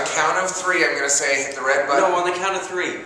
the count of three, I'm going to say hit the red button. No, on the count of three.